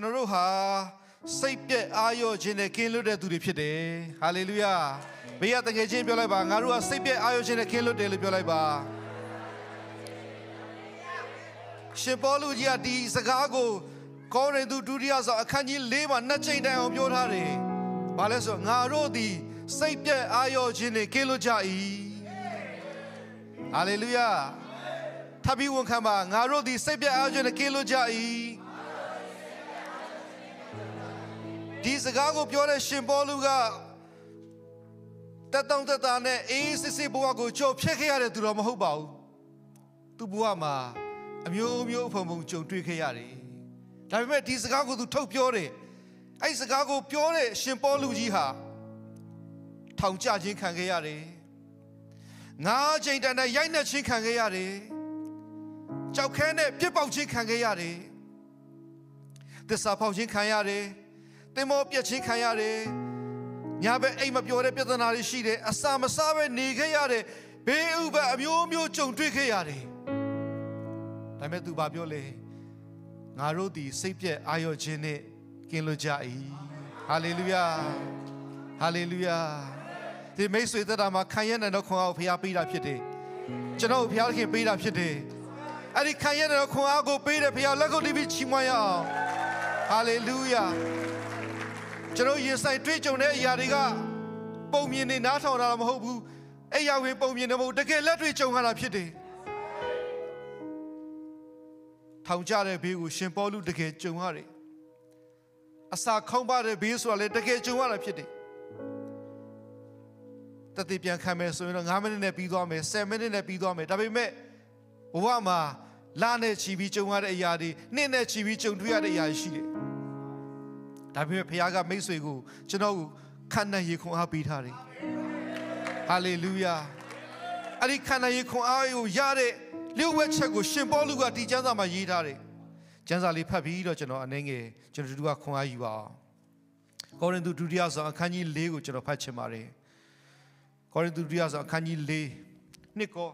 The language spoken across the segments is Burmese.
ကျွန်တော်တို့ဟာစိတ်ပြက်အာရုံခြင်းနဲ့ကင်းလွတ်တဲ့သူတွေဖြစ်တယ်ဟာလေလုယာဘေးကတကယ်ချင်းပြောလိုက်ပါငါတို့ကစိတ်ပြက်အာရုံခြင်းနဲ့ကင်းလွတ်တယ်လို့ပြောလိုက်ပါရှင်ပေါလုကြီးကဒီစကားကိုကောရိန္သုဒုတိယဆောင်အခန်းကြီး၄မှာနှစ်ချိန်တိုင်အောင်ပြောထားတယ်ဘာလဲဆိုငါတို့ဒီစိတ်ပြက်အာရုံခြင်းနဲ့ကင်းလွတ်ကြ၏ဟာလေလုယာထပ်ပြီးဝန်ခံပါငါတို့ဒီစိတ်ပြက်အာရုံခြင်းနဲ့ကင်းလွတ်ကြ၏ ဒီစကားကိုပြောတဲ့ရှင်ပေါလုကတက်တောင့်တက်တာနဲ့အေးစစ်စစ်ဘဝကိုကြော်ဖြတ်ခဲ့ရတဲ့သူတော်မဟုတ်ပါဘူးသူဘဝမှာအမျိုးမျိုးအဖုံဖုံကြုံတွေ့ခဲ့ရတယ်ဒါပေမဲ့ဒီစကားကိုသူထုတ်ပြောတယ်အဲ့ဒီစကားကိုပြောတဲ့ရှင်ပေါလုကြီးဟာထောင်ကျခြင်းခံခဲ့ရတယ်ငါးချိန်တန်နဲ့ရိုက်နှက်ခြင်းခံခဲ့ရတယ်ကြောက်ခဲနဲ့ပြစ်ပေါက်ခြင်းခံခဲ့ရတယ်သစ္စာဖောက်ခြင်းခံရတယ် တင်မောပြက်ချင်းခံရတယ်။ညာဘက်အိမ်မပြောတဲ့ပြဿနာတွေရှိတယ်။အစာမစားပဲနေခဲ့ရတယ်။ဘေးဥပအမျိုးမျိုးကြုံတွေ့ခဲ့ရတယ်။ဒါပေမဲ့သူဘာပြောလဲ။ငါတို့ဒီစိတ်ပြက်အာရုံခြင်းနဲ့ကင်းလွတ်ကြ၏။ဟာလေလုယာ။ဟာလေလုယာ။ဒီမိတ်ဆွေသက်တာမှာခံရတဲ့တော့ခွန်အားကိုဖျားပေးတာဖြစ်တယ်။ကျွန်တော်ဖျားခင်ပေးတာဖြစ်တယ်။အဲ့ဒီခံရတဲ့ခွန်အားကိုပေးတဲ့ဖျားလက်ကိုတီးပြီးချီးမွမ်းရအောင်။ဟာလေလုယာ။ ကျွန်တော်ရင်ဆိုင်တွေ့ကြုံတဲ့အရာတွေကပုံမြင်နေနားထောင်တာမဟုတ်ဘူးအဲ့ရဝင်ပုံမြင်နေမဟုတ်တကယ်လက်တွေ့ကြုံရတာဖြစ်တယ်ထောင်ကြတဲ့ဘေးကိုရှင်ပေါလုတကယ်ကြုံရတယ်အစာခေါင်းပါတဲ့ဘေးဆိုတာလည်းတကယ်ကြုံရတာဖြစ်တယ်တတိပြန်ခံမယ်ဆိုရင်တော့9မိနစ်နဲ့ပြီးသွားမယ်10မိနစ်နဲ့ပြီးသွားမယ်ဒါပေမဲ့ဘဝမှာလာနဲ့ချီပြီးကြုံရတဲ့အရာတွေနှစ်နဲ့ချီပြီးကြုံတွေ့ရတဲ့အရာတွေရှိတယ် ဒါပေမဲ့ဘုရားကမိတ်ဆွေကိုကျွန်တော်ကိုခန္ဓာရေခွန်အားပေးထားတယ်ဟာလေလုယာအဲ့ဒီခန္ဓာရေခွန်အားကိုရတဲ့လျှို့ဝှက်ချက်ကိုရှင်ပေါလုကဒီကျမ်းစာမှာရေးထားတယ်ကျမ်းစာလေးဖတ်ပြီးတော့ကျွန်တော်အနေငယ်ကျွန်တော်တို့ကခွန်အားယူပါအောင်ကောရိန္သုဒုတိယဆောင်အခန်းကြီး၄ကိုကျွန်တော်ဖတ်ချင်ပါတယ်ကောရိန္သုဒုတိယဆောင်အခန်းကြီး၄နှစ်ကော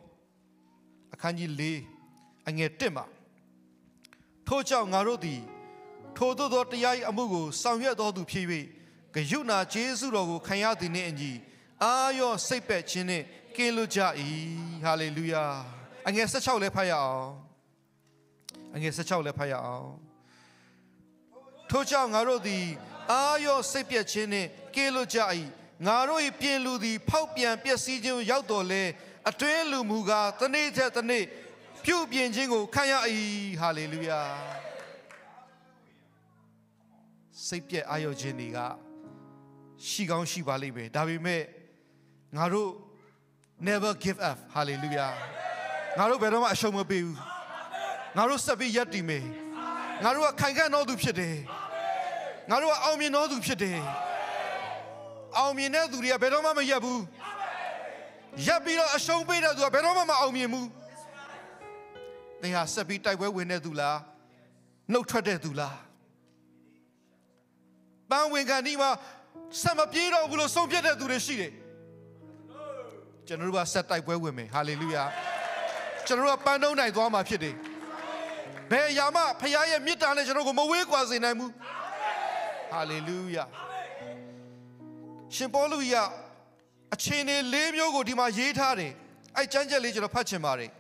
အခန်းကြီး၄အငယ်1မှာထို့ကြောင့်ငါတို့သည် ထိုသို့သောတရား၏အမှုကိုဆောင်ရွက်တော်သူဖြစ်၍ဂယုဏကျေးဇူးတော်ကိုခံရသည်နှင့်အညီအာရောစိတ်ပက်ခြင်းနှင့်ကင်းလွတ်ကြ၏ဟာလေလုယာအငယ်16လည်းဖတ်ရအောင်အငယ်16လည်းဖတ်ရအောင်ထို့ကြောင့်ငါတို့သည် အာရောစိတ်ပက်ခြင်းနှင့်ကင်းလွတ်ကြ၏ငါတို့၏ပြင်လူသည် ဖောက်ပြန်ပျက်စီးခြင်းရောက်တော်လဲအတွင်းလူမူကားတနေ့ထက်တနေ့ပြုတ်ပြင်ခြင်းကိုခံရ၏ဟာလေလုယာ စိတ်ပြက်အာရုံခြင်းတွေကရှိကောင်းရှိပါလိမ့်မယ်ဒါပေမဲ့ငါတို့ never give up hallelujah ငါတို့ဘယ်တော့မှအရှုံးမပေးဘူးငါတို့ဆက်ပြီးရပ်တည်မယ်ငါတို့ကခိုင်ခံ့တော်သူဖြစ်တယ်ငါတို့ကအောင်မြင်တော်သူဖြစ်တယ်အောင်မြင်တဲ့သူတွေကဘယ်တော့မှမရပ်ဘူးရပ်ပြီးတော့အရှုံးပေးတဲ့သူကဘယ်တော့မှမအောင်မြင်ဘူးသင်ဟာဆက်ပြီးတိုက်ပွဲဝင်တဲ့သူလားနှုတ်ထွက်တဲ့သူလား ပန်းဝင်ခံဒီမှာဆက်မပြေးတော့ဘူးလို့ဆုံးဖြတ်တဲ့သူတွေရှိတယ်ကျွန်တော်တို့ကဆက်တိုက်ပွဲဝင်မယ်ဟာလေလုယာကျွန်တော်တို့ကပန်းတုံးနိုင်သွားမှာဖြစ်တယ်ဘယ်အရာမှဖခင်ရဲ့မေတ္တာနဲ့ကျွန်တော်ကိုမဝေးကွာစေနိုင်ဘူးဟာလေလုယာရှင်ပေါလုရအချိန်လေး၄မျိုးကိုဒီမှာရေးထားတယ်အဲ့ကျမ်းချက်လေးကျွန်တော်ဖတ်ချင်ပါတယ်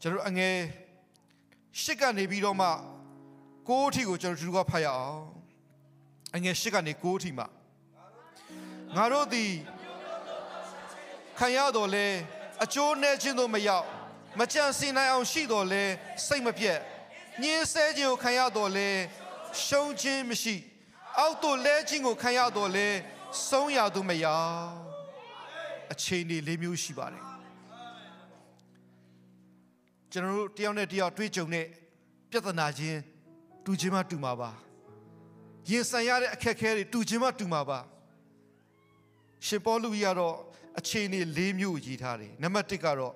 ကျွန်တော်အငယ်ရှစ်ကနေပြီးတော့မှ 6အထိကိုကျွန်တော်တို့ကဖတ်ရအောင်အငယ်8ကနေ9အထိမှာငါတို့သည်ခံရတော်လဲအကျိုးနဲ့ခြင်းတို့မရောက်မကြံစည်နိုင်အောင်ရှိတော်လဲစိတ်မပြတ်ညင်းဆဲခြင်းကိုခံရတော်လဲရှုံးခြင်းမရှိ အောက်သို့လဲခြင်းကိုခံရတော်လဲဆုံးရသူမရောက်အချိန်ဒီ၄မျိုးရှိပါတယ်ကျွန်တော်တို့တယောက်နဲ့တယောက်တွေ့ကြုံတဲ့ပြဿနာချင်း တူချင်းမှတူမှာပါရင်ဆိုင်ရတဲ့အခက်အခဲတွေတူချင်းမှတူမှာပါရှင်ပေါလုကြီးကတော့အခြေအနေ၄မျိုးရေးထားတယ်နံပါတ်1ကတော့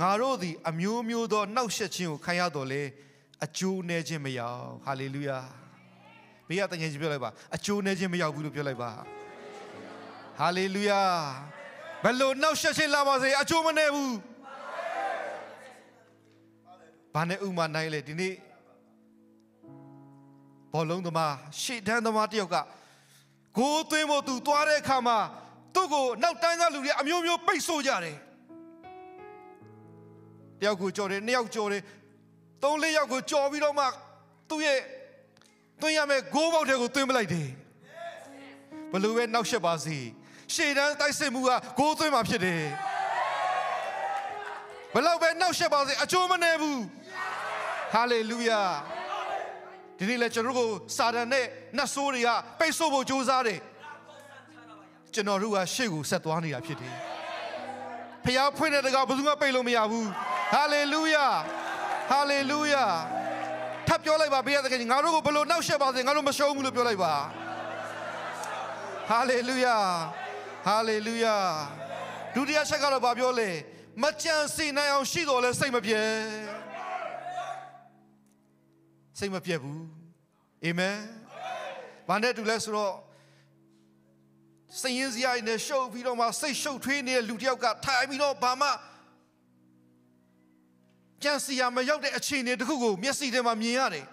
ငါတို့သည်အမျိုးမျိုးသောနှောက်ယှက်ခြင်းကိုခံရတော်လဲအကျိုးနဲ့ခြင်းမရောက်ဟာလေလုယာဘေးကတငယ်ချင်းပြောလိုက်ပါအကျိုးနဲ့ခြင်းမရောက်ဘူးလို့ပြောလိုက်ပါဟာလေလုယာဘယ်လိုနှောက်ယှက်ခြင်းလာပါစေအကျိုးမနဲ့ဘူးဘာနဲ့ဥမာနိုင်လဲဒီနေ့ ဘောလုံးသမားရှေ့တန်းသမားတယောက်ကဂိုးသွင်းဖို့သူသွားတဲ့အခါမှာသူ့ကိုနောက်တန်းကလူတွေအမျိုးမျိုးပိတ်ဆို့ကြတယ်တယောက်ကိုကြော်တယ်နှစ်ယောက်ကြော်တယ်သုံးလေးယောက်ကိုကြော်ပြီးတော့မှသူ့ရဲ့သွင်းရမယ့်ဂိုးပေါက်တွေကိုသွင်းပလိုက်တယ်ဘလို့ပဲနောက်ဆက်ပါစေရှေ့တန်းတိုက်စစ်မှုကဂိုးသွင်းမှာဖြစ်တယ်ဘလောက်ပဲနောက်ဆက်ပါစေအချိုးမနေဘူးဟာလေလုယာ ဒီနေ့လဲကျွန်တော်တို့ကိုစာတန်နဲ့နတ်ဆိုးတွေကပိတ်ဆို့ဖို့ကြိုးစားတယ်ကျွန်တော်တို့ကရှေ့ကိုဆက်သွားနေတာဖြစ်တယ်ဖျားဖွင့်တဲ့တကားဘယ်သူမှပိတ်လို့မရဘူးဟာလေလုယာဟာလေလုယာထပ်ပြောလိုက်ပါဘေးရတဲ့ခင်ငါတို့ကိုဘလို့နောက်ဆက်ပါစေငါတို့မရှုံးဘူးလို့ပြောလိုက်ပါဟာလေလုယာဟာလေလုယာဒုတိယချက်ကတော့ဘာပြောလဲမကြံစီနိုင်အောင်ရှိတော်လဲစိတ်မပြေ စိတ်မပြတ်ဘူးအာမင်ဘာနဲ့တူလဲဆိုတော့စိတ်ရင်းစရာနဲ့ရှုပ်ပြီးတော့မှစိတ်ရှုပ်ထွေးနေတဲ့လူတစ်ယောက်ကထိုင်ပြီးတော့ဘာမှကြံစီရမရောက်တဲ့အခြေအနေတစ်ခုကိုမျက်စိထဲမှာမြင်ရတယ်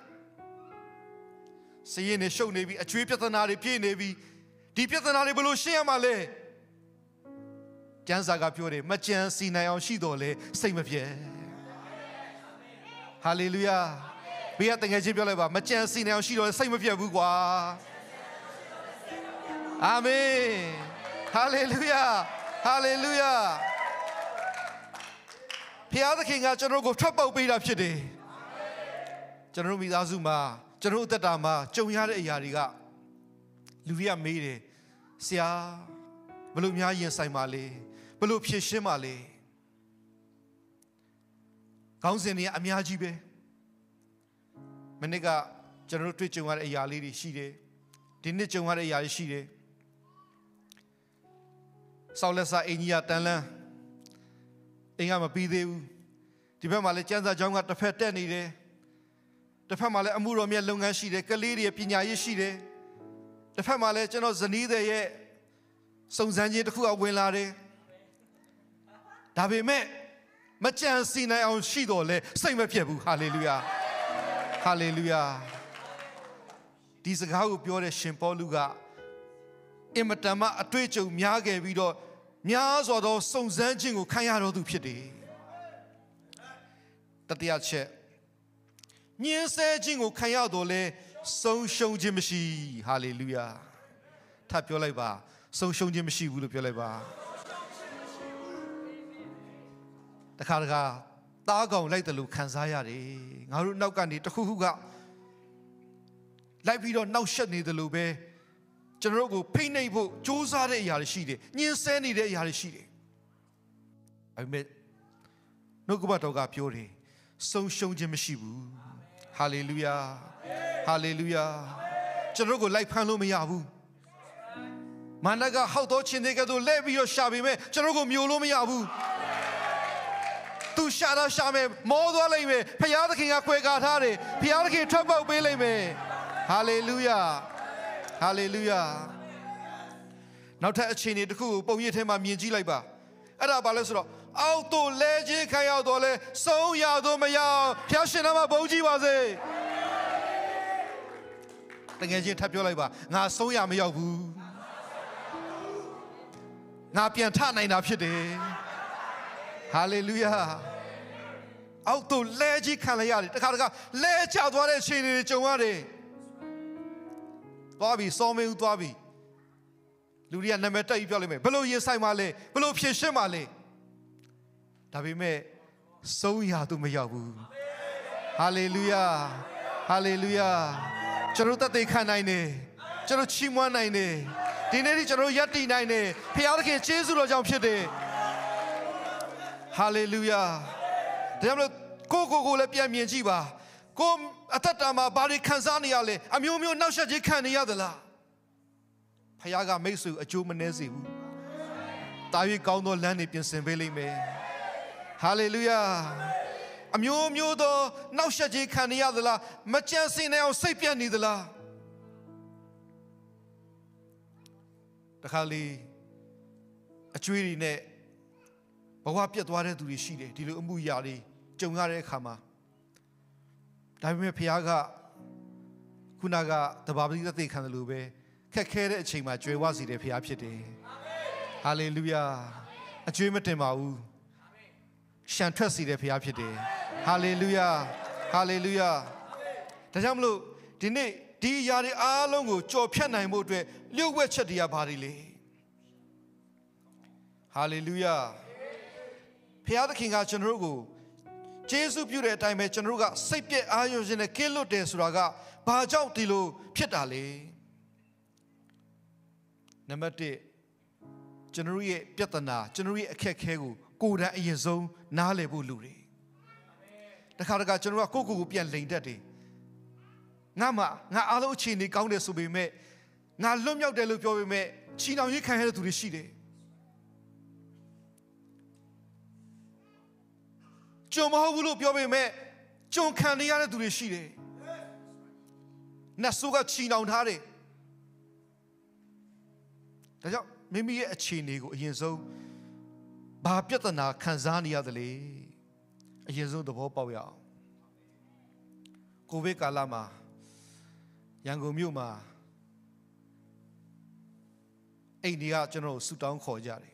စိတ်ရင်းနဲ့ရှုပ်နေပြီးအချွေးပြဿနာတွေပြည့်နေပြီးဒီပြဿနာတွေဘယ်လိုရှင်းရမှာလဲကျမ်းစာကပြောတယ်မကြံစီနိုင်အောင်ရှိတော်လဲစိတ်မပြေဟာလေလုယာ ဘေးကတငယ်ချင်းပြောလိုက်ပါမကြံစီနိုင်အောင်ရှိတော်လဲစိတ်မပြတ်ဘူးကွာအာမင်ဟာလေလုယာဟာလေလုယာဖျားသခင်ကကျွန်တော်ကိုထွက်ပေါက်ပေးတာဖြစ်တယ်ကျွန်တော်မိသားစုမှာကျွန်တော်အသက်တာမှာကြုံရတဲ့အရာတွေကလူတွေကမေးတယ်ဆရာဘလို့များရင်ဆိုင်ပါလေဘလို့ဖြည့်ရှင်းပါလေခေါင်းစဉ်တွေအများကြီးပဲ မနေ့ကကျွန်တော်တို့တွေ့ကြုံရတဲ့အရာလေးတွေရှိတယ်ဒီနေ့ကြုံရတဲ့အရာတွေရှိတယ်ဆောက်လက်စာအင်ကြီးကတန်လန်းအင်ကမပြီးသေးဘူးဒီဘက်မှာလည်းကျန်းစာကျောင်းကတစ်ဖက်တက်နေတယ်တစ်ဖက်မှာလည်းအမှုတော်မြတ်လုပ်ငန်းရှိတယ်ကလေးတွေပညာရေးရှိတယ်တစ်ဖက်မှာလည်းကျွန်တော်ဇနီးတဲ့ရဲ့စုံစမ်းခြင်းတစ်ခုအဝင်လာတယ်ဒါပေမဲ့မကြံစီနိုင်အောင်ရှိတော်လဲစိတ်မပြတ်ဘူးဟာလေလုယာ ဟာလေလုယာဒီစကားကိုပြောတဲ့ရှင်ပေါလုကအင်မတန်မှအတွေ့အကြုံများခဲ့ပြီးတော့များစွာသောစုံစမ်းခြင်းကိုခံရတော်သူဖြစ်တယ်တတိယချက်ညှင်းဆဲခြင်းကိုခံရတော်လဲဆုံးရှုံးခြင်းမရှိဟာလေလုယာထပ်ပြောလိုက်ပါဆုံးရှုံးခြင်းမရှိဘူးလို့ပြောလိုက်ပါတခါတခါ သားကောင်လိုက်တယ်လို့ခံစားရတယ်ငါတို့နောက်ကနေတခုခုကလိုက်ပြီးတော့နောက်ရှက်နေတယ်လို့ပဲကျွန်တော်တို့ကိုဖိနှိပ်ဖို့စူးစမ်းတဲ့အရာတွေရှိတယ်ညှင်းဆဲနေတဲ့အရာတွေရှိတယ်အဲ့မဲ့နှုတ်ကပတ်တော်ကပြောတယ်ဆုံးရှုံးခြင်းမရှိဘူးဟာလေလုယာဟာလေလုယာကျွန်တော်တို့ကိုလိုက်ဖမ်းလို့မရဘူးမန္တကဟောက်တော်ချင်းတွေကတို့လဲပြီးတော့ရှာပေမဲ့ကျွန်တော်ကိုမျိုးလို့မရဘူး သူရှာတော့ရှာမယ်မောသွားလိမ့်မယ်ဖခင်သခင်ကခွဲကားထားတယ်ဖခင်သခင်ထွက်ပေါက်ပေးလိမ့်မယ်ဟာလေလုယာဟာလေလုယာနောက်ထပ်အခြေအနေတစ်ခုကိုပုံရိပ်ထဲမှာမြင်ကြည့်လိုက်ပါအဲ့ဒါဘာလဲဆိုတော့အောက်သို့လဲခြင်းခံရောက်တော့လဲဆုံးရတော့မရဖျားရှင်နာမဘုန်းကြီးပါစေတကယ်ချင်းထပ်ပြောလိုက်ပါငါဆုံးရမရောက်ဘူးငါပြန်ထနိုင်တာဖြစ်တယ် ဟာလေလုယာအောက်သို့လဲကြီးခံလိုက်ရတယ်တခါတခါလဲချသွားတဲ့အခြေအနေတွေကြုံရတယ်သွားပြီစောမင်းဦးသွားပြီလူတွေကနာမည်တက်ပြီးပြောလိုက်မယ်ဘလို့ရင်ဆိုင်ပါလဲဘလို့ဖြည့်ရှင်းပါလဲဒါပေမဲ့ဆုံးရသူမရောက်ဘူးဟာလေလုယာဟာလေလုယာကျွန်တော်တသက်ခံနိုင်တယ်ကျွန်တော်ချီးမွမ်းနိုင်တယ်ဒီနေ့ဒီကျွန်တော်ယက်တည်နိုင်တယ်ဖခင်သခင်ကျေးဇူးတော်ကြောင့်ဖြစ်တယ် ဟာလေလုယာဒါကြောင့်မလို့ကိုကိုကိုလည်းပြန်မြင်ကြည့်ပါကိုအသက်တာမှာဘာတွေခံစားနေရလဲအမျိုးမျိုးနောက်ဆက်ခြင်းခံနေရသလားဖခင်ကမိတ်ဆွေအကျိုးမနှဲစေဘူးတာ၍ကောင်းသောလမ်းတွေပြင်ဆင်ပေးလိမ့်မယ်ဟာလေလုယာအမျိုးမျိုးသောနောက်ဆက်ခြင်းခံနေရသလားမကြံစည်နိုင်အောင်စိတ်ပြတ်နေသလားတခါလေအကျွေးတွေနဲ့ ဘဝပြတ်သွားတဲ့သူတွေရှိတယ်ဒီလိုအမှုရာတွေကြုံရတဲ့အခါမှာဒါပေမဲ့ဖခင်ကခခုနကတဘာပတိသက်သေခံတယ်လို့ပဲခက်ခဲတဲ့အချိန်မှာကြွယ်ဝစီတယ်ဖခင်ဖြစ်တယ်ဟာလေလုယာအကျွေးမတင်ပါဘူးရှန်ထွက်စီတယ်ဖခင်ဖြစ်တယ်ဟာလေလုယာဟာလေလုယာဒါကြောင့်မလို့ဒီနေ့ဒီအရာတွေအားလုံးကိုကြော်ဖြတ်နိုင်ဖို့အတွက်လျှို့ဝှက်ချက်တွေကဘာတွေလဲဟာလေလုယာ ဖခင်သခင်ကကျွန်တော်တို့ကိုကျေးဇူးပြုတဲ့အတိုင်းပဲကျွန်တော်တို့ကစိတ်ပြည့်အားရခြင်းနဲ့ကင်းလွတ်တယ်ဆိုတာကဘာကြောင့်ဒီလိုဖြစ်တာလဲနံပါတ်1ကျွန်တော်ရဲ့ပြဿနာကျွန်တော်ရဲ့အခက်အခဲကိုကိုယ်တိုင်အရင်ဆုံးနားလည်ဖို့လူတွေတခါတခါကျွန်တော်ကကိုယ့်ကိုယ်ကိုပြန်လိန်တတ်တယ်ငါမှငါအားလုံးအခြေအနေကောင်းတယ်ဆိုပေမဲ့ငါလွတ်မြောက်တယ်လို့ပြောပေမဲ့ချီနှောင်ရိတ်ခံရတဲ့သူတွေရှိတယ် ကျွန်မဟုတ်ဘူးလို့ပြောပေမဲ့ကျွန်ခံနေရတဲ့သူတွေရှိတယ်နတ်ဆိုးကချီနှောင်ထားတယ်ဒါကြောင့်မိမိရဲ့အခြေအနေကိုအရင်ဆုံးဘာပြဿနာခံစားနေရသလဲအရင်ဆုံးသဘောပေါက်ရအောင်ကိုဗစ်ကာလမှာရန်ကုန်မြို့မှာအိမ်တွေကကျွန်တော်ကိုဆူတောင်းခေါ်ကြတယ်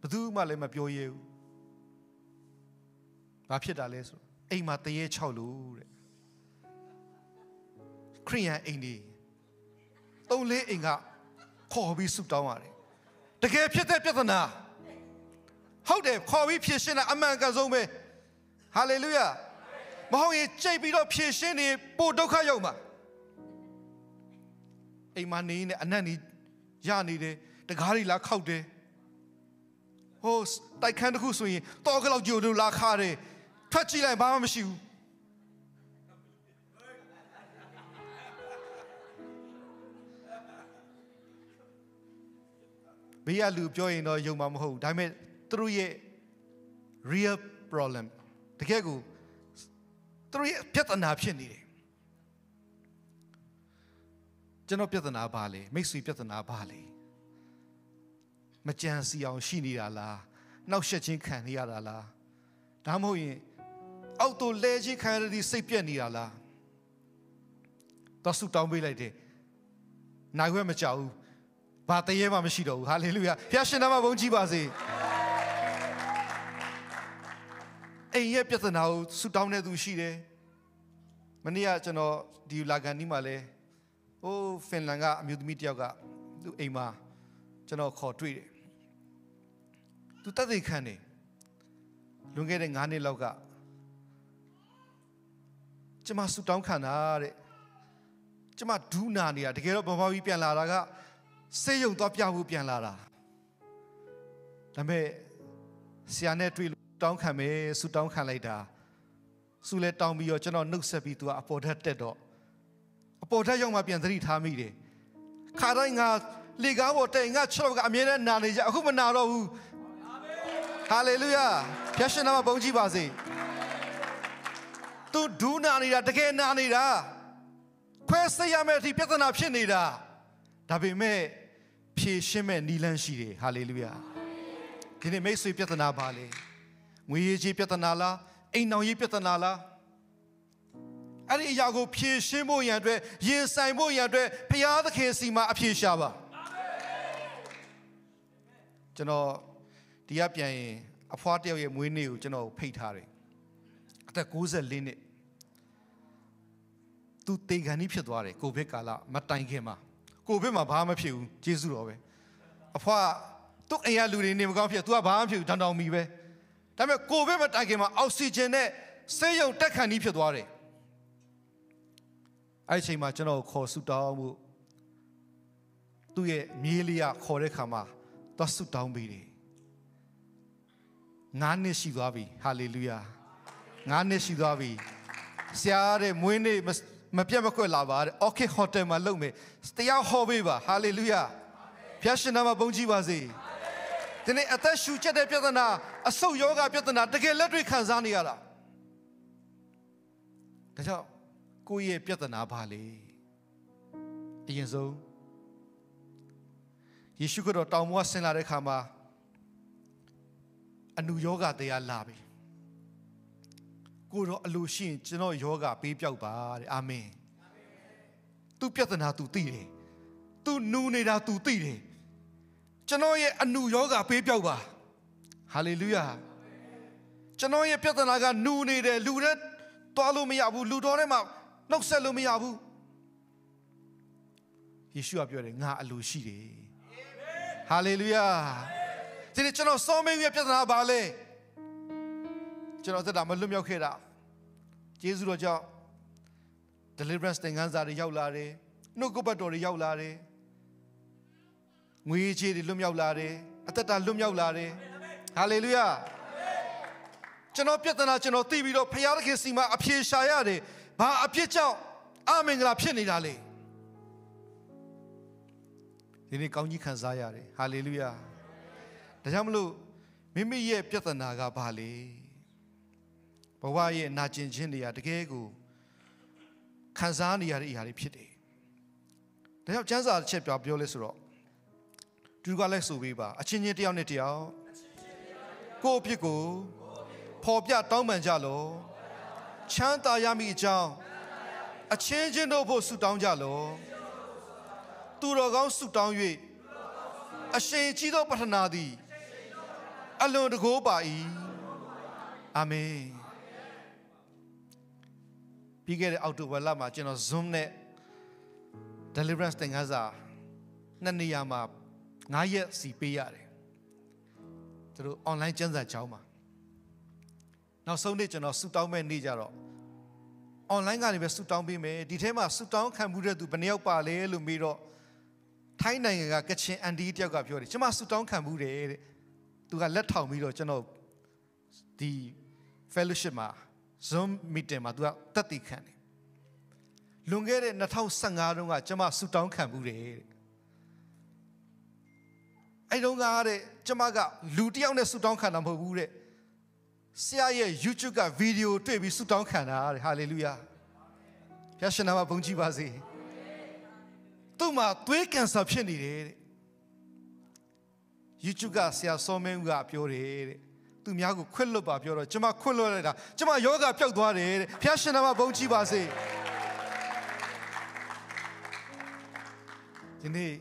ဘယ်သူမှလည်းမပြောရဲဘူး ဘာဖြစ်တာလဲဆိုအိမ်မှာတရေ6လို့တဲ့ခရိယန်အိမ်ဒီသုံးလေးအိမ်ကခေါ်ပြီးဆူတောင်းရတယ်တကယ်ဖြစ်တဲ့ပြဿနာဟုတ်တယ်ခေါ်ပြီးဖြည့်ရှင်းတာအမှန်ကန်ဆုံးပဲဟာလေလုယာမဟုတ်ရင်ကြိတ်ပြီးတော့ဖြည့်ရှင်းနေပိုဒုက္ခရောက်မှာအိမ်မနေနေအနက်နေရနေတယ်တကားတွေလာခောက်တယ်ဟိုတိုက်ခန်းတစ်ခုဆိုရင်တော့ကလောက်ကြိုတို့လာခါတယ် ထွက်ကြည့်လိုက်ဘာမှမရှိဘူးဘေးကလူပြောရင်တော့ယုံမှာမဟုတ်ဘူးဒါပေမဲ့သူတို့ရဲ့ real problem တကယ်ကိုသူတို့ရဲ့ပြဿနာဖြစ်နေတယ်ကျွန်တော်ပြဿနာဘာလဲမိတ်ဆွေပြဿနာဘာလဲမကြံစီအောင်ရှိနေတာလားနှောက်ယှက်ခြင်းခံနေရတာလားဒါမှမဟုတ်ရင် အောက်သို့လဲခြင်းခံရတဲ့စိတ်ပြက်နေတာလားတော့ဆူတောင်းပေးလိုက်တယ်နိုင်ခွဲမကြောက်ဘူးဘာတရေမှမရှိတော့ဘူးဟာလေလုယာဖျားရှင်နာမဘုန်းကြီးပါစေအိမ်ရဲ့ပြဿနာကိုဆူတောင်းနေသူရှိတယ်မနေ့ကကျွန်တော်ဒီလာကန်ဒီမှာလဲဟိုးဖင်လန်ကအမျိုးသမီးတယောက်ကသူ့အိမ်မှာကျွန်တော်ခေါ်တွေ့တယ်သူတက်သိခံတယ်လွန်ခဲ့တဲ့9နှစ်လောက်က ကျမဆူတောင်းခံတာတဲ့ကျမဒူးနာနေတာတကယ်တော့ဘဘကြီးပြန်လာတာကစေးရုံသွားပြဖို့ပြန်လာတာဒါပေမဲ့ဆရာနဲ့တွေ့လို့တောင်းခံမယ်ဆူတောင်းခံလိုက်တာဆူလဲတောင်းပြီးတော့ကျွန်တော်နှုတ်ဆက်ပြီးသူကအပေါ်ထက်တက်တော့အပေါ်ထက်ရောက်မှပြန်သတိထားမိတယ်ခါတိုင်းငါလေကားပေါ်တိုင်ငါ6လောက်ကအမြဲတမ်းနာနေကြအခုမနာတော့ဘူးဟာလေလုယာဖျက်ရှင်နာမဘုန်းကြီးပါစေ သူဒူးနာနေတာတကယ်နာနေတာခွဲစိတ်ရမယ့်အထိပြဿနာဖြစ်နေတာဒါပေမဲ့ဖြေရှင်းမဲ့နီလန်းရှိတယ်ဟာလေလုယာဒီနေ့မိတ်ဆွေပြဿနာပါလေငွေရေးကြီးပြဿနာလားအိမ်အောင်ရေးပြဿနာလားအဲ့ဒီအရာကိုဖြေရှင်းဖို့ရန်အတွက်ရင်ဆိုင်ဖို့ရန်အတွက်ဘုရားသခင်စီမှာအဖြေရှာပါကျွန်တော်ဒီကပြန်ရင်အဖွားတယောက်ရဲ့မွေးနေ့ကိုကျွန်တော်ဖိတ်ထားတယ်အ သက်64နှစ်သူတေခံကြီးဖြစ်သွားတယ်ကိုဗစ်ကာလမတိုင်ခင်မှာကိုဗစ်မှာဘာမှမဖြစ်ဘူးကျေးဇူးတော်ပဲအဖွားသူ့အိမ်ကလူတွေနေမကောင်းဖြစ်သူကဘာမှမဖြစ်ဘူးတောင်တောင်မီပဲဒါပေမဲ့ကိုဗစ်မတိုင်ခင်မှာအောက်ဆီဂျင်နဲ့ဆေးရုံတက်ခံကြီးဖြစ်သွားတယ်အဲ့ဒီအချိန်မှာကျွန်တော်ခေါ်ဆူတောင်းမှုသူ့ရဲ့မြေးလေးကခေါ်တဲ့ခါမှာသွားဆူတောင်းပေးတယ်ငါးနှစ်ရှိသွားပြီဟာလေလုယာ ငါးနှစ်ရှိသွားပြီဆရာတဲ့မွေးနေ့မပြတ်မကွက်လာပါတဲ့ Okay Hotel မှာလုပ်မယ်တရားဟောပေးပါဟာလေလုယာဖျားရှင်နာမဘုန်းကြီးပါစေဒီနေ့အသက်ရှူချက်တဲ့ပြဿနာအဆုတ်ယောဂပြဿနာတကယ်လက်တွေ့ခံစားနေရတာဒါကြောင့်ကိုယ့်ရဲ့ပြဿနာဘာလဲအရင်ဆုံးယေရှုခရစ်တော်တောင်ပေါ်ဆင်းလာတဲ့ခါမှာအနုယောဂတရားလာပြီ ကိုတော့အလိုရှိရင်ကျွန်တော်ယောဂပေးပြောက်ပါတဲ့အာမင်သူပြဿနာသူသိတယ်သူနူနေတာသူသိတယ်ကျွန်တော်ရဲ့အနုယောဂပေးပြောက်ပါဟာလေလုယာကျွန်တော်ရဲ့ပြဿနာကနူနေတယ်လူတွေသွားလို့မရဘူးလူတော်ထဲမှာနှုတ်ဆက်လို့မရဘူးယေရှုကပြောတယ်ငါအလိုရှိတယ်ဟာလေလုယာဒီနေ့ကျွန်တော်စောမင်းရဲ့ပြဿနာပါလဲ ကျွန်တော်သက်တာမလွတ်မြောက်ခဲ့တာယေရှုတော်ကြောင့် deliverance သင်ခန်းစာတွေရောက်လာတယ်နှုတ်ကပတ်တော်တွေရောက်လာတယ်ငွေကြေးတွေလွတ်မြောက်လာတယ်အသက်တာလွတ်မြောက်လာတယ်ဟာလေလုယာကျွန်တော်ပြဿနာကျွန်တော်သိပြီးတော့ဖခင်သခင်စီမှာအပြေရှာရတယ်ဘာအပြစ်ကြောင့်အမင်္ဂလာဖြစ်နေတာလဲဒီနေ့ကောင်းကြီးခံစားရတယ်ဟာလေလုယာဒါကြောင့်မလို့မိမိရဲ့ပြဿနာကဘာလဲဘ ဝရဲ့နာကျင်ခြင်းတွေကတကယ်ကိုခံစားနေရတဲ့အရာတွေဖြစ်တယ်ဒါကြောင့်ကျမ်းစာတစ်ချက်ပြောပြောလဲဆိုတော့သူကလည်းဆိုပေးပါအချင်းချင်းတယောက်နဲ့တယောက်ကိုယ့်အဖြစ်ကိုဖော်ပြတောင်းပန်ကြလောချမ်းသာရမည်အကြောင်းအချင်းချင်းတို့ဖို့ဆုတောင်းကြလောသူတော်ကောင်းဆုတောင်း၍အရှင်ကြီးသောပထနာသည်အလွန်တကိုးပါ၏အာမင် ပြီးခဲ့တဲ့အောက်တိုဘာလမှာကျွန်တော် Zoom နဲ့ deliverance သင်ခန်းစာနှစ်နေရာမှာ9ရက်စီပေးရတယ်သူတို့ online ကျမ်းစာကျောင်းမှာနောက်ဆုံးနေ့ကျွန်တော်ဆူတောင်းမဲ့နေ့ကြတော့ online ကနေပဲဆူတောင်းပေးမယ်ဒီထဲမှာဆူတောင်းခံမှုတဲ့သူဘယ်နှယောက်ပါလဲလို့မေးတော့ထိုင်းနိုင်ငံကကချင်အန်ဒီတယောက်ကပြောတယ်ကျွန်မဆူတောင်းခံမှုတယ်တဲ့သူကလက်ထောင်ပြီးတော့ကျွန်တော်ဒီ fellowship မှာ Zoom meeting မှာသူကတက်တည်ခံတယ်လွန်ခဲ့တဲ့2015တုန်းကကျွန်မဆူတောင်းခံမှုတယ်တဲ့အဲ့တုန်းကတဲ့ကျွန်မကလူတယောက်နဲ့ဆူတောင်းခံတာမဟုတ်ဘူးတဲ့ဆရာရဲ့ YouTube ကဗီဒီယိုတွေ့ပြီးဆူတောင်းခံတာတဲ့ဟာလေလုယာဖျားရှင်နာမဘုန်းကြီးပါစေသူ့မှာသွေးကင်ဆာဖြစ်နေတယ်တဲ့ YouTube ကဆရာစောမင်းဦးကပြောတယ်တဲ့ သူများကိုခွင့်လွတ်ပါပြောတော့ကျွန်မခွင့်လွတ်လိုက်တာကျွန်မယောဂပျောက်သွားတယ်တဲ့ဖျားရှင်နာမဘုန်းကြီးပါစေဒီနေ့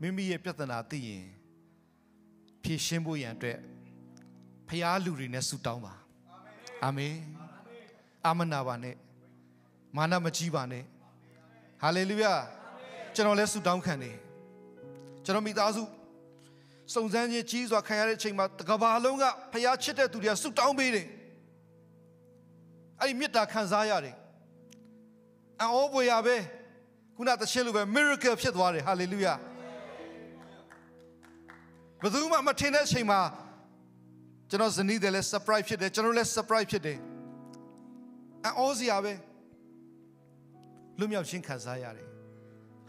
မိမိရဲ့ပြဿနာသိရင်ဖြေရှင်းဖို့ရန်အတွက်ဖျားလူတွေနဲ့ဆုတောင်းပါအာမင်အာမနာပါနဲ့မာနမကြီးပါနဲ့ဟာလေလုယာကျွန်တော်လည်းဆုတောင်းခံတယ်ကျွန်တော်မိသားစု စုံစမ်းခြင်းကြီးစွာခံရတဲ့အချိန်မှာတကဘာလုံးကဖျားချစ်တဲ့သူတွေကဆုတောင်းပေးတယ်အဲ့ဒီမေတ္တာခံစားရတယ်အောပွေရပဲခုနတခြင်းလိုပဲ miracle ဖြစ်သွားတယ် hallelujah ဘယ်သူမှမထင်တဲ့အချိန်မှာကျွန်တော်ဇနီးတယ်လဲ surprise ဖြစ်တယ်ကျွန်တော်လည်း surprise ဖြစ်တယ်အောစရာပဲလွတ်မြောက်ခြင်းခံစားရတယ်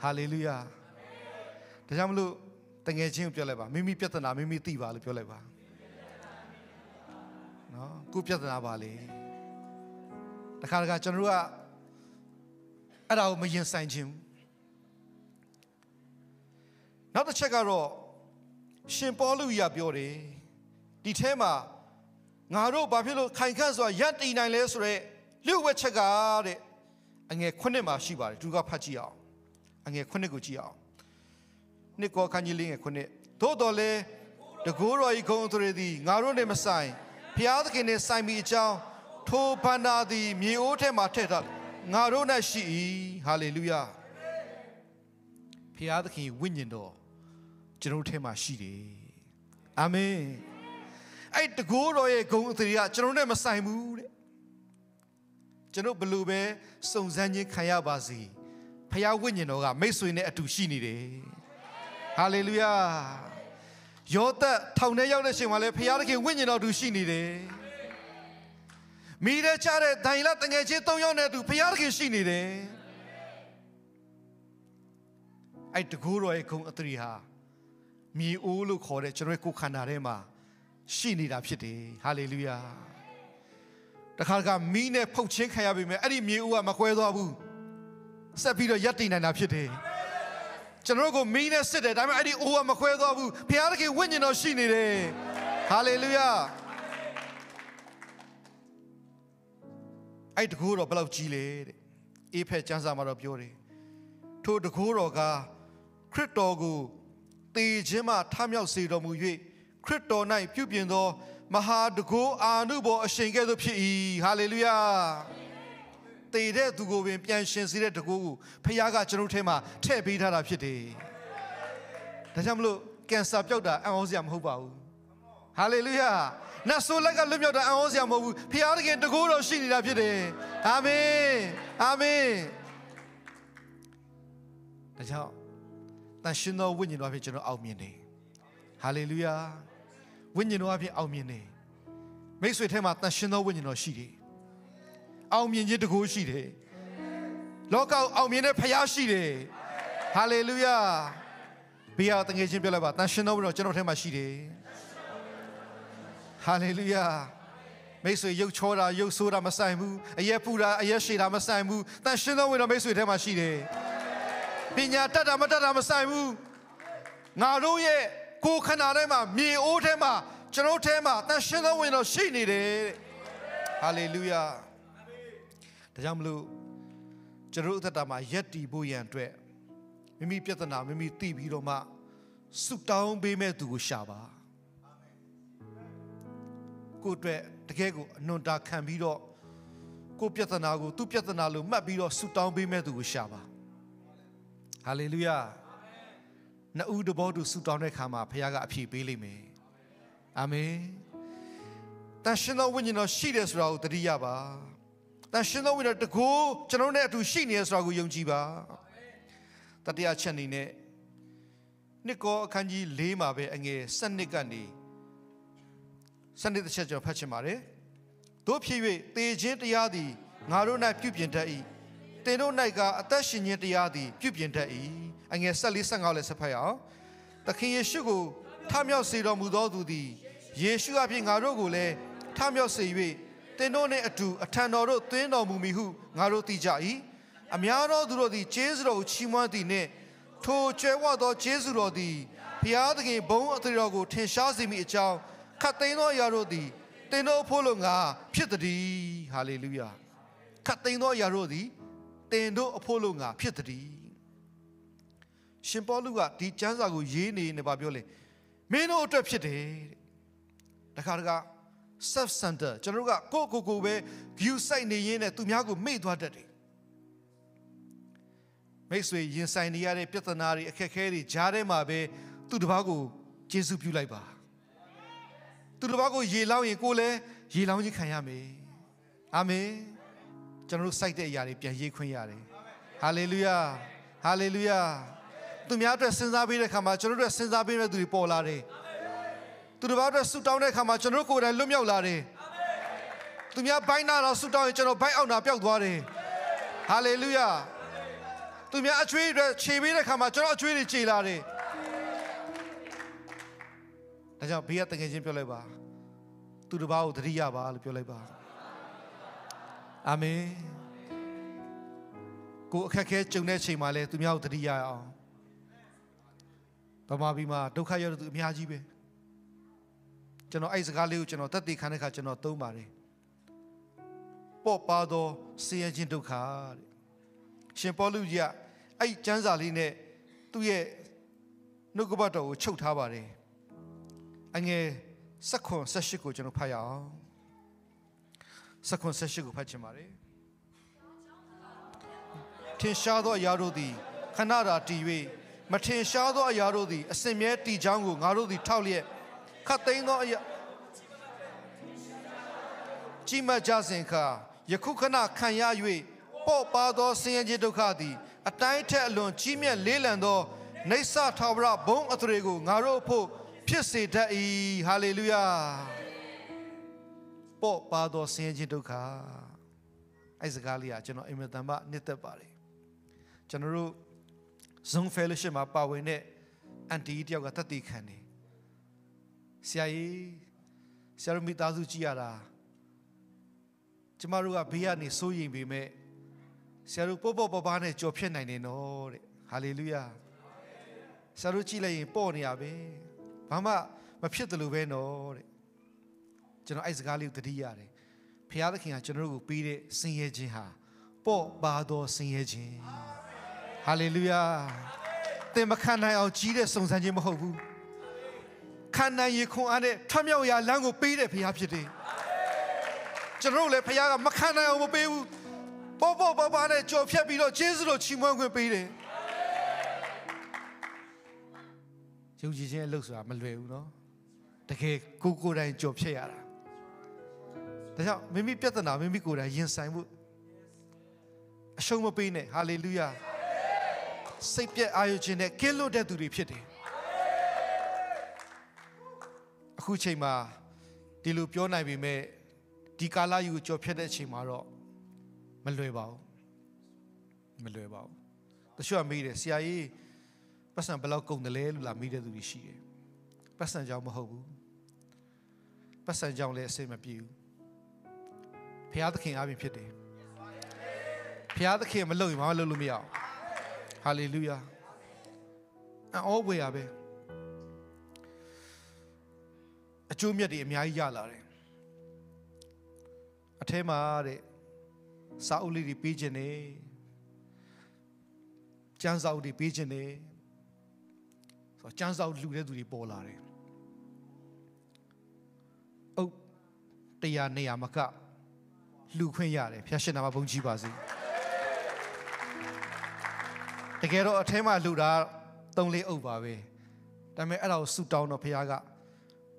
hallelujah ဒါကြောင့်မလို့ တငယ်ချင်းကိုပြောလိုက်ပါမိမိပြဿနာမိမိသိပါလို့ပြောလိုက်ပါနော်ကိုပြဿနာပါလေတခါတခါကျွန်တော်တို့ကအဲ့ဒါကိုမရင်ဆိုင်ခြင်းနောက်တစ်ချက်ကတော့ရှင်ပေါလုကြီးကပြောတယ်ဒီထဲမှာငါတို့ဘာဖြစ်လို့ခိုင်ခန့်စွာရပ်တည်နိုင်လဲဆိုတော့လျှို့ဝှက်ချက်ကတဲ့အငယ်ခုနှစ်မှာရှိပါတယ်သူကဖတ်ကြည့်အောင်အငယ်ခုနှစ်ကိုကြည့်အောင် နှစ်ကောခန်းကြီးလေးငယ်ခုနှစ်သို့တော်လဲတကိုးတော်ဤဂုံသူတွေသည်ငါတို့နဲ့မဆိုင်ဖျားသခင်နဲ့ဆိုင်မိအကြောင်းထိုဘန္နာသည်မြေအိုးထဲမှာထည့်ထားငါတို့၌ရှိ၏ဟာလေလုယာဖျားသခင်ဝိညာဉ်တော်ကျွန်တော်ထဲမှာရှိတယ်အာမင်အဲ့တကိုးတော်ရဲ့ဂုံအသရေကကျွန်တော်နဲ့မဆိုင်ဘူးတဲ့ကျွန်တော်ဘလို့ပဲစုံစမ်းခြင်းခံရပါစေဖျားဝိညာဉ်တော်ကမိတ်ဆွေနဲ့အတူရှိနေတယ် ဟာလေလုယာယောသက်ထောင်ထဲရောက်တဲ့ချိန်မှာလည်းဖျားသခင်ဝိညာဉ်တော်တူရှိနေတယ်မိတဲ့ချတဲ့ဒိုင်လာတငယ်ချင်း၃ယောက်နဲ့တူဖျားသခင်ရှိနေတယ်အဲ့တကိုးတော်ရဲ့ဂုံအသရေဟာမြေအိုးလို့ခေါ်တဲ့ကျွန်တော်ကိုယ်ခန္ဓာထဲမှာရှိနေတာဖြစ်တယ်ဟာလေလုယာတခါကမီးနဲ့ဖုတ်ချင်းခံရပြီမဲ့အဲ့ဒီမြေအိုးကမကွဲသွားဘူးဆက်ပြီးတော့ရပ်တည်နိုင်တာဖြစ်တယ် ကျွန်တော်ကိုမီးနဲ့စစ်တယ်ဒါပေမဲ့အဲ့ဒီအိုးကမခွဲသွားဘူးဘုရားသခင်ဝိညာဉ်တော်ရှိနေတယ်ဟာလေလုယာအဲ့တကူတော့ဘယ်လောက်ကြီးလဲတဲ့အေဖက်ကျမ်းစာမှာတော့ပြောတယ်ထိုတကိုးတော်ကခရစ်တော်ကိုတည်ခြင်းမှထမြောက်စေတော်မူ၍ခရစ်တော်၌ပြုပြင်သော မဟာတကိုးအာနုဘော်အရှင်ကဲ့သို့ဖြစ်၏ဟာလေလုယာ တည်တဲ့သူကိုပင်ပြန်ရှင်စေတဲ့တကိုးကိုဖခင်ကကျွန်တော်ထဲမှာထည့်ပေးထားတာဖြစ်တယ်ဒါကြောင့်မလို့ကင်ဆာပြောက်တာအံ့ဩစရာမဟုတ်ပါဘူးဟာလေလုယာနတ်ဆိုးလက်ကလွတ်မြောက်တာအံ့ဩစရာမဟုတ်ဘူးဖခင်တကယ်တကိုးတော်ရှိနေတာဖြစ်တယ်အာမင်အာမင်ဒါကြောင့်တန်ရှင်သောဝိညာဉ်တော်အဖြစ်ကျွန်တော်အောင်မြင်တယ်ဟာလေလုယာဝိညာဉ်တော်အဖြစ်အောင်မြင်တယ်မိတ်ဆွေထဲမှာတန်ရှင်သောဝိညာဉ်တော်ရှိတယ် အောင်မြင်ခြင်းတကူရှိတယ်လောကအောင်မြင်တဲ့ဖခင်ရှိတယ်ဟာလေလုယာဘေးကတငယ်ချင်းပြောလိုက်ပါတန်ရှင်သောဝိညာဉ်တော်ကျွန်တော်ထဲမှာရှိတယ်ဟာလေလုယာမိတ်ဆွေရုပ်ချောတာရုပ်ဆိုးတာမဆိုင်ဘူးအရက်ပူတာအရက်ရှည်တာမဆိုင်ဘူးတန်ရှင်သောဝိညာဉ်တော်မိတ်ဆွေထဲမှာရှိတယ်ပညာတတ်တာမတတ်တာမဆိုင်ဘူးငါတို့ရဲ့ကိုယ်ခန္ဓာထဲမှာမြေအိုးထဲမှာကျွန်တော်ထဲမှာတန်ရှင်သောဝိညာဉ်တော်ရှိနေတယ်ဟာလေလုယာ ဒါကြောင့်မလို့ကျွန်တော်အသက်တာမှာယက်တီဖို့ရန်အတွက်မိမိပြဿနာမိမိသိပြီးတော့မှဆုတောင်းပေးမဲ့သူကိုရှာပါကိုယ့်အတွက်တကယ်ကိုအနွန်တာခံပြီးတော့ကိုယ့်ပြဿနာကိုသူ့ပြဿနာလို့မှတ်ပြီးတော့ဆုတောင်းပေးမဲ့သူကိုရှာပါဟာလေလုယာနှစ်ဦးတဘောတူဆုတောင်းတဲ့ခါမှာဘုရားကအဖြေပေးလိမ့်မယ်အာမင်တန်ရှင်သောဝိညာဉ်တော်ရှိတယ်ဆိုတာကိုသတိရပါ တန်ရှင်သောဝိညာဉ်တော်တကူကျွန်တော်နဲ့အတူရှိနေတယ်ဆိုတာကိုယုံကြည်ပါတတိယချက်အနေနဲ့နှစ်ကောအခန်းကြီး၄မှာပဲအငယ်၁၂ကနေ၁၂တစ်ချက်ကျွန်တော်ဖတ်ချင်ပါတယ်တို့ဖြစ်၍တေခြင်းတရားသည်ငါတို့၌ပြုပြင်တတ်၏တင်တို့၌ကအသက်ရှင်ခြင်းတရားသည်ပြုပြင်တတ်၏အငယ်၁၄၁၅လည်းဆက်ဖတ်ရအောင်သခင်ယေရှုကိုထမြောက်စေတော်မူသောသူသည်ယေရှုအပြင်ငါတို့ကိုလည်းထမြောက်စေ၍ တင်တို့နှင့်အတူအထံတော်တို့သွင်းတော်မူမည်ဟုငါတို့သိကြ၏အများသောသူတို့သည်ကျေးဇူးတော်ကိုချီးမွမ်းသည်နှင့်ထိုကျွဲဝသောကျေးဇူးတော်သည်ဘုရားသခင်ဘုန်းအထတော်ကိုထင်ရှားစေမိအကြောင်းခတ်သိမ်းသောအရာတို့သည်တင်တို့ဖို့လို့ငါဖြစ်သည်ဟာလေလုယာခတ်သိမ်းသောအရာတို့သည်တင်တို့အဖို့လို့ငါဖြစ်သည်ရှင်ပေါလုကဒီကျမ်းစာကိုရေးနေနေပါပြောလေမင်းတို့အတွက်ဖြစ်တယ်တဲ့တခါတခါ self center ကျွန်တော်တို့ကကိုယ့်ကိုယ်ကိုပဲ view စိုက်နေရင်းနဲ့သူများကိုမေ့သွားတတ်တယ်မိတ်ဆွေရင်ဆိုင်နေရတဲ့ပြဿနာတွေအခက်အခဲတွေကြားထဲမှာပဲသူတစ်ပါးကိုကျေးဇူးပြုလိုက်ပါသူတစ်ပါးကိုရေလောင်းရင်ကိုယ်လည်းရေလောင်းခြင်းခံရမယ်အာမင်ကျွန်တော်တို့စိုက်တဲ့အရာတွေပြန်ရေးခွင့်ရတယ်ဟာလေလုယာဟာလေလုယာသူများအတွက်စဉ်းစားပေးတဲ့အခါမှာကျွန်တော်တို့စဉ်းစားပေးတဲ့သူတွေပေါ်လာတယ် သူတို့ဘာအတွက်ဆူတောင်းတဲ့အခါမှာကျွန်တော်ကိုယ်တိုင်လွတ်မြောက်လာတယ်သူများဘိုင်းနာတော့ဆူတောင်းရင်ကျွန်တော်ဘိုင်းအောင်တာပျောက်သွားတယ်ဟာလေလုယာသူများအချွေးတွေခြေပေးတဲ့အခါမှာကျွန်တော်အချွေးတွေခြေလာတယ်ဒါကြောင့်ဘေးကတကယ်ချင်းပြောလိုက်ပါသူတစ်ပါးကိုသတိရပါလို့ပြောလိုက်ပါအာမင်ကိုအခက်ခဲကြုံတဲ့ချိန်မှာလဲသူများကိုသတိရအောင်ဗမာပြည်မှာဒုက္ခရောက်တဲ့သူအများကြီးပဲ ကျွန်တော်အဲ့စကားလေးကိုကျွန်တော်တက်တည်ခံတဲ့ခါကျွန်တော်သုံးပါတယ်ပေါ့ပါတော့ဆင်းရဲခြင်းဒုက္ခတဲ့ရှင်ပေါလုကြီးကအဲ့ကျမ်းစာလေးနဲ့သူ့ရဲ့နှုတ်ကပတ်တော်ကိုချုပ်ထားပါတယ်အငယ်16 18ကိုကျွန်တော်ဖတ်ရအောင်16 18ကိုဖတ်ချင်ပါတယ်ထင်ရှားသောအရာတို့သည်ခဏတာတည်၍မထင်ရှားသောအရာတို့သည်အစင်မြဲတည်ချောင်းကိုငါတို့သည်ထောက်လျက် ခတ်သိမ်းသောအရာကြီးမကြစဉ်ခါယခုခဏခံရ၍ပေါ့ပါသောဆင်းရဲခြင်းဒုက္ခသည် အတိုင်းထက်အလွန်ကြီးမြတ်လေးလံသောနေဆာထာဝရဘုံအထရေကိုငါတို့အဖို့ဖြစ်စေတတ်၏ဟာလေလုယာပေါ့ပါသောဆင်းရဲခြင်းဒုက္ခအဲ့စကားလေးကကျွန်တော်အင်မတန်မှနှစ်သက်ပါတယ်ကျွန်တော်တို့ Zoom Fellowship မှာပါဝင်တဲ့အန်တီတယောက်ကတတ်သိခံနေ ဆရာကြီးဆရာတို့မိသားစုကြည့်ရတာကျမတို့ကဘေးကနေစိုးရင်ပေမဲ့ဆရာတို့ပေါ့ပေါ့ပပနဲ့ကြော်ဖြစ်နိုင်တယ်နော်တဲ့ဟာလေလုယာဆရာတို့ကြည့်လိုက်ရင်ပေါ့နေရပဲဘာမှမဖြစ်တယ်လို့ပဲနော်တဲ့ကျွန်တော်အဲ့စကားလေးကိုသတိရတယ်ဖခင်သခင်ကကျွန်တော်တို့ကိုပေးတဲ့ဆင်းရဲခြင်းဟာပေါ့ပါသောဆင်းရဲခြင်းဟဟာလေလုယာသင်မခံနိုင်အောင်ကြီးတဲ့စုံစမ်းခြင်းမဟုတ်ဘူး ခန္ဓာရည်ခွန်အားနဲ့ထမြောက်ရာလမ်းကိုပေးတဲ့ဘုရားဖြစ်တယ်။ကျွန်တော်တို့လည်းဘုရားကမခံနိုင်အောင်မပေးဘူး။ပေါ့ပေါ့ပါပါနဲ့ကြော်ဖြတ်ပြီးတော့ကျေးဇူးတော်ချီးမွမ်းခွင့်ပေးတယ်။ယုံကြည်ခြင်းအလုပ်ဆိုတာမလွယ်ဘူးနော်။တကယ်ကိုကိုယ်တိုင်ကြော်ဖြတ်ရတာ။ဒါကြောင့်မိမိပြဿနာမိမိကိုယ်တိုင်ရင်ဆိုင်မှုအရှုံးမပေးနဲ့။ဟာလေလုယာ။စိတ်ပြည့်အာရုံခြင်းနဲ့ကင်းလွတ်တဲ့သူတွေဖြစ်တယ်။ အခုချိန်မှာဒီလိုပြောနိုင်ပေမဲ့ဒီကာလယူကိုကြော်ဖြတ်တဲ့အချိန်မှာတော့မလွယ်ပါဘူးမလွယ်ပါဘူးတချို့ကမေးတယ်ဆရာကြီးပတ်စံဘယ်လောက်ကုန်တယ်လဲလို့လာမေးတဲ့သူတွေရှိတယ်ပတ်စံကြောင့်မဟုတ်ဘူးပတ်စံကြောင့်လည်းအစိမ့်မပြေဘူးဖခင်သခင်အားဖြင့်ဖြစ်တယ်ဖခင်သခင်မလုပ်ရင်မလုပ်လို့မရအောင်ဟာလေလုယာအောဝေရပဲ အကျိုးမြတ်တွေအများကြီးရလာတယ်အထဲမှာတဲ့စာအုပ်လေးတွေပေးခြင်းနဲ့ကျန်းစာအုပ်တွေပေးခြင်းနဲ့ဆိုတော့ကျန်းစာအုပ်လူတဲ့သူတွေပေါ်လာတယ်အုပ်တရားနေရာမကလူခွင့်ရတယ်ဖျားရှင်နာမဘုန်းကြီးပါစေတကယ်တော့အထဲမှာလူတာသုံးလေးအုပ်ပါပဲဒါပေမဲ့အဲ့ဒါကိုဆူတောင်းတော့ဖခင်က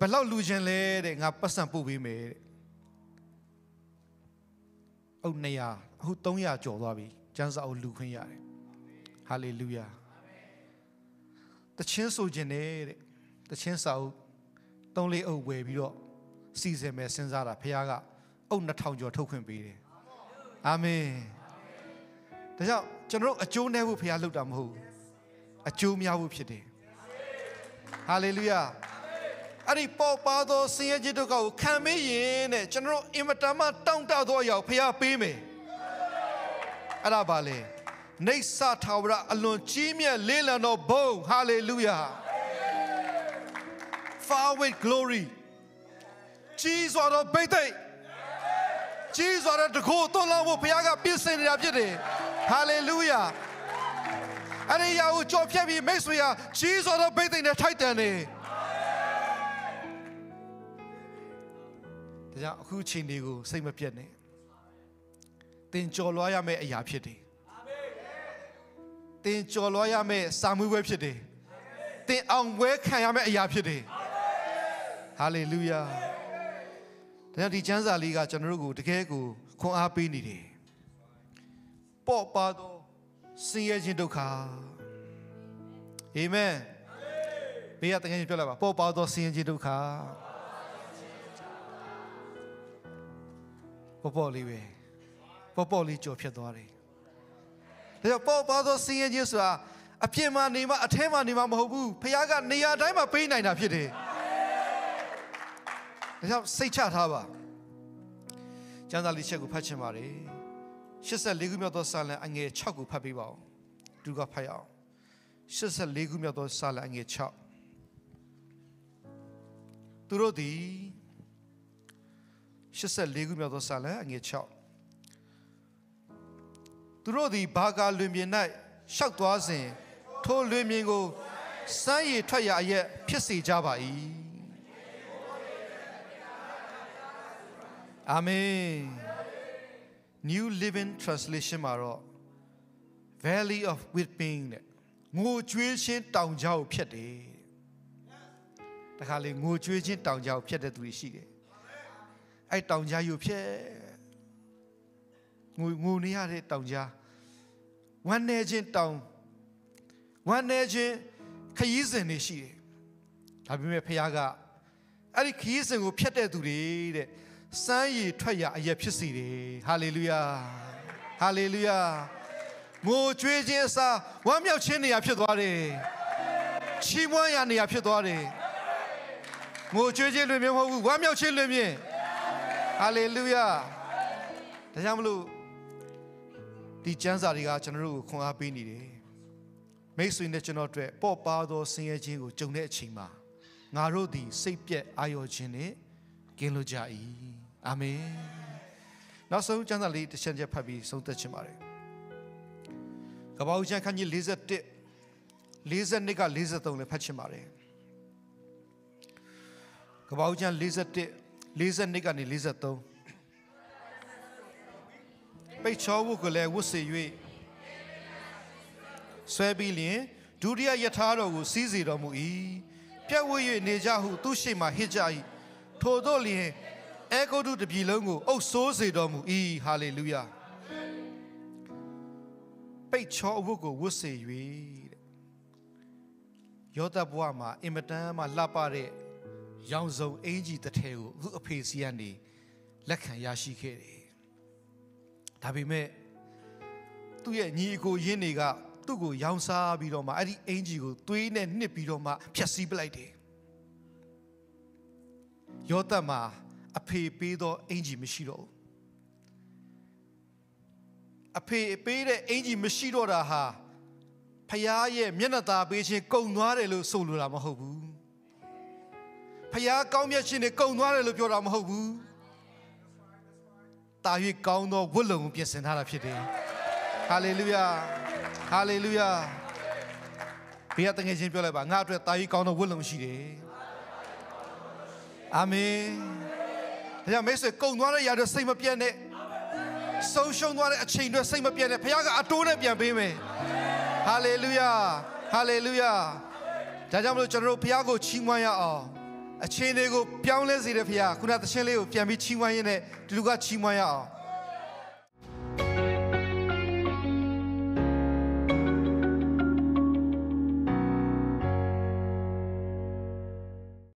ဘယ်လောက်လူချင်းလဲတဲ့ငါပတ်စံပို့ပေးမယ်တဲ့အုပ်200အခု300ကျော်သွားပြီကျန်းစာအုပ်လူခွင့်ရတယ်ဟာလေလုယာတချင်းဆိုခြင်းနဲ့တဲ့တချင်းစာအုပ်3လေးအုပ်ဝယ်ပြီးတော့စီစဉ်မယ်စဉ်းစားတာဖခင်ကအုပ်2000ကျော်ထုတ်ခွင့်ပေးတယ်အာမင်ဒါကြောင့်ကျွန်တော်တို့အကျိုးနည်းဖို့ဖခင်လုပ်တာမဟုတ်ဘူးအကျိုးများဖို့ဖြစ်တယ်ဟာလေလုယာ အဲ့ဒီပေါ်ပါသောဆင်းရဲခြင်းတို့ကိုခံမေးရင်တဲ့ကျွန်တော်တို့အင်မတန်မှတောင့်တသောအရာကိုဖခင်ပေးမယ်အဲ့ဒါပါလေနေဆာထာဝရအလွန်ကြီးမြတ်လေးလံသောဘုံဟာလေလုယာ far with glory ကြီးစွာသောဘိသိက်ကြီးစွာတဲ့တကူသွန်လောင်းဖို့ဘုရားကပြင်ဆင်နေတာဖြစ်တယ်ဟာလေလုယာအဲ့ဒီရာကိုကြော်ဖြတ်ပြီးမိတ်ဆွေဟာကြီးစွာသောဘိသိက်နဲ့ထိုက်တန်နေ ဒါကြောင့်အခုချိန်တွေကိုစိတ်မပြတ်နဲ့သင်ကြော်လွှားရမယ့်အရာဖြစ်တယ်သင်ကြော်လွှားရမယ့်စာမှုပွဲဖြစ်တယ်သင်အောင်ပွဲခံရမယ့်အရာဖြစ်တယ်ဟာလေလုယာဒါကြောင့်ဒီကျမ်းစာလေးကကျွန်တော်တို့ကိုတကယ်ကိုခွန်အားပေးနေတယ်ပေါ့ပါသောဆင်းရဲခြင်းဒုက္ခအာမင်ဘေးကတကယ်ပြောလိုက်ပါပေါ့ပါသောဆင်းရဲခြင်းဒုက္ခ ပေါ့ပေါ့လေးပဲပေါ့ပေါ့လေးကြော်ဖြတ်သွားတယ်ဒါကြောင့်ပေါ့ပါသောဆင်းရဲခြင်းဆိုတာအပြစ်မှနေမှအထဲမှနေမှမဟုတ်ဘူးဖခင်ကနေရာတိုင်းမှာပေးနိုင်တာဖြစ်တယ်ဒါကြောင့်စိတ်ချထားပါကျမ်းစာလေးချက်ကိုဖတ်ချင်ပါတယ်84ခုမြောက်သောစာလံအငယ်6ကိုဖတ်ပေးပါဦးသူကဖတ်ရအောင်84ခုမြောက်သောစာလံအငယ်6သူတို့သည် 84ခုမြောက်သောစာလံအငယ်6သူတို့သည်ဘာကာလွင်ပြင်၌ရှောက်သွားစဉ်ထိုလွင်ပြင်ကိုစမ်းရည်ထွက်ရအရက်ဖြစ်စေကြပါ၏အာမင် New Living Translation မှာတော့ Valley of Weeping တဲ့ငိုကြွေးခြင်းတောင်ကြားကိုဖြတ်တယ်တခါလေငိုကြွေးခြင်းတောင်ကြားကိုဖြတ်တဲ့သူတွေရှိတယ် အဲ့တောင်ကြားယူဖြတ်ငိုငိုနေရတဲ့တောင်ကြားဝမ်းနေခြင်းတောင်ဝမ်းနေခြင်းခရီးစဉ်တွေရှိတယ်ဒါပေမဲ့ဖခင်ကအဲ့ဒီခရီးစဉ်ကိုဖြတ်တဲ့သူတွေတဲ့စမ်းရည်ထွက်ရအရက်ဖြစ်စီတယ်ဟာလေလုယာဟာလေလုယာငိုကြွေးခြင်းအစားဝမ်းမြောက်ခြင်းနေရာဖြစ်သွားတယ်ချီးမွမ်းရာနေရာဖြစ်သွားတယ်ငိုကြွေးခြင်းလွင်မြင်မဟုတ်ဘူးဝမ်းမြောက်ခြင်းလွင်မြင် ဟာလေလုယာဒါကြောင့်မလို့ဒီကျမ်းစာတွေကကျွန်တော်တို့ကိုခွန်အားပေးနေတယ်မိတ်ဆွေနဲ့ကျွန်တော်အတွက်ပေါ့ပါသောဆင်းရဲခြင်းကိုကြုံတဲ့အချိန်မှာငါတို့သည်စိတ်ပြက်အာရုံခြင်းနဲ့ကင်းလို့ကြ၏အာမင်နောက်ဆုံးကျမ်းစာလေးတစ်ချက်ချက်ဖတ်ပြီးဆုံးသက်ချင်ပါတယ်ကပ္ပဦးချမ်းခန်းကြီး41 42က43လည်းဖတ်ချင်ပါတယ်ကပ္ပဦးချမ်း41 42ကနေ43ပိတ်ချောဝုကိုလည်းဝတ်စေ၍ဆွဲပြီးလျင်ဒုတိယယထာတော်ကိုစီးစေတော်မူ၏ပြတ်ဝတ်၍နေကြဟုသူရှိမှဟစ်ကြ၏ထို့သောလျင်အဲဂုတ္တုတပြည်လုံးကိုအုပ်ဆိုးစေတော်မူ၏ဟာလေလုယာပိတ်ချောဝုကိုဝတ်စေ၍တဲ့ယောသဘွားမှာအင်မတန်မှလှပတဲ့ ရောင်စုံအင်ကြီးတစ်ထဲကိုသူ့အဖေစီကနေလက်ခံရရှိခဲ့တယ်ဒါပေမဲ့သူ့ရဲ့ညီအကိုရင်းတွေကသူ့ကိုရောင်စားပြီးတော့မှအဲ့ဒီအင်ကြီးကိုသွေးနဲ့နှစ်ပြီးတော့မှဖျက်ဆီးပလိုက်တယ်ယောသမှာအဖေပေးသောအင်ကြီးမရှိတော့ဘူးအဖေပေးတဲ့အင်ကြီးမရှိတော့တာဟာဖခင်ရဲ့မျက်နှာသာပေးခြင်းကုံသွားတယ်လို့ဆိုလိုတာမဟုတ်ဘူး ဖခင်ကောင်းမြတ်ခြင်းနဲ့ကုံသွားတယ်လို့ပြောတာမဟုတ်ဘူးတာ၍ကောင်းသောဝတ်လုံကိုပြင်ဆင်ထားတာဖြစ်တယ်ဟာလေလုယာဟာလေလုယာဘုရားတကယ်ချင်းပြောလိုက်ပါငါအတွက်တာ၍ကောင်းသောဝတ်လုံရှိတယ်အာမင်ဒါကြောင့်မိတ်ဆွေကုံသွားတဲ့ຢာတွေစိတ်မပြတ်နဲ့ဆုံးရှုံးသွားတဲ့အချိန်တွေစိတ်မပြတ်နဲ့ဘုရားကအတိုးနဲ့ပြန်ပေးမယ်ဟာလေလုယာဟာလေလုယာဒါကြောင့်မလို့ကျွန်တော်တို့ဘုရားကိုချီးမွမ်းရအောင် အချိန်တွေကိုပြောင်းလဲစေတဲ့ဘုရားခုနသရှင်လေးကိုပြန်ပြီးချီးမွမ်းရင်းနဲ့ဒီလူကချီးမွမ်းရအောင်